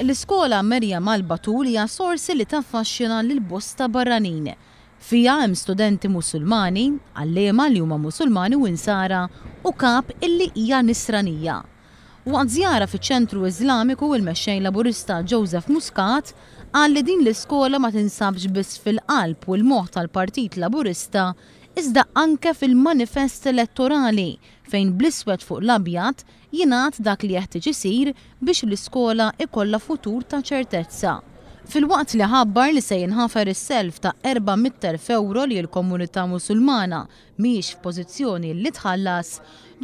L-iskola Marija Malbatul hija sorsi li taffaxxina lil bosta barranin. Fiha hemm studenti Musulmani, għalliema li huma Musulmani u Insara u kap illi hija Nisranija. Waqt żjara fiċ-Ċentru Iżlamiku, il-Mexxej Laburista Joseph Muscat qal li din l-iskola ma tinsabx biss fil-qalb u l-moħħ tal-Partit Laburista iżda anke fil-manifest elettorali fejn bl-iswed fuq l-abjad jingħad dak li jeħtieġ isir biex l-iskola jkollha futur ta' ċertezza. Filwaqt li ħabbar li se jinħafar is-self ta' 400,000 ewro li l-komunità Musulmana mhijiex f'pożizzjoni li tħallas,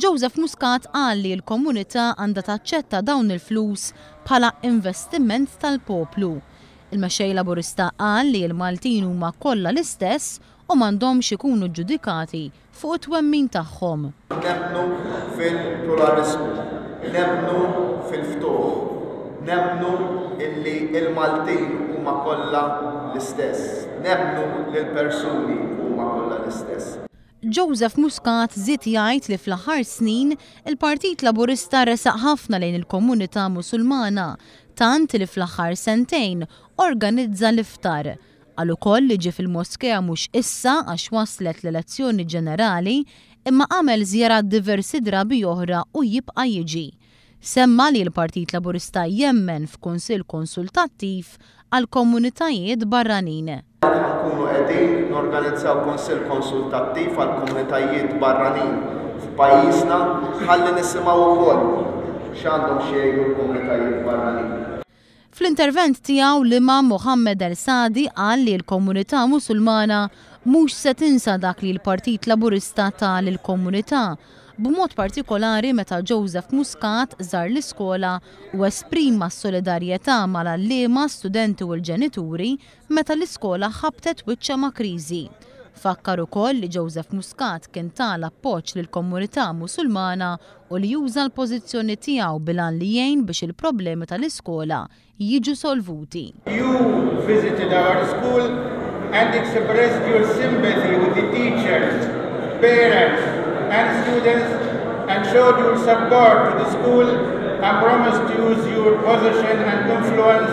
Joseph Muscat qal li l-komunità għandha taċċetta dawn il-flus bħala investiment tal-poplu. Il-Mexxej Laburista qal li l-Maltin huma kollha l-istess u m'għandhomx ikunu ġġudikati fuq it-twemmin tagħhom. Nemmnu fil-pluraliżmu, nemmnu fil-ftuħ, nemmnu illi l-Maltin huma kollha l-istess, nemmnu li l-persuni huma kollha l-istess. Joseph Muscat żied jgħid li fl-aħħar snin il-Partit Laburista resaq ħafna lejn il-komunità Musulmana tant li fl-aħħar sentejn organizza l-iftar Qal ukoll li ġie fil-Moskea mhux issa għax waslet l-elezzjoni ġenerali imma għamel żjarat diversi drabi oħra u jibqa' jiġi. Semma li l-Partit Laburista jemmen f'Kunsill Konsultattiv għall-Komunitajiet Barranin. Għadna nkunu qegħdin norganizzaw Kunsill Konsultattiv għall-Komunitajiet Barranin f'pajjiżna ħalli nisimgħu wkoll x'għandhom x'jgħidu l-komunitajiet barranin. Fl-intervent tiegħu l-Imam Mohammed El Sadi qal li l-komunità Musulmana mhux se tinsa dak li l-Partit Laburista ta lill-komunità, b'mod partikolari meta Joseph Muscat żar l-iskola u esprima s-solidarjetà mal-għalliema, studenti u l-ġenituri meta l-iskola ħabbtet wiċċha ma' kriżi. Fakkar ukoll li Joseph Muscat kien ta l-appoġġ lill-komunità Musulmana u li uża l-pożizzjoni tiegħu bil-għan li jgħin biex il-problemi tal-iskola jiġu solvuti. You visited our school and expressed your sympathy with the teachers, parents and students and showed your support to the school and promised to use your position and influence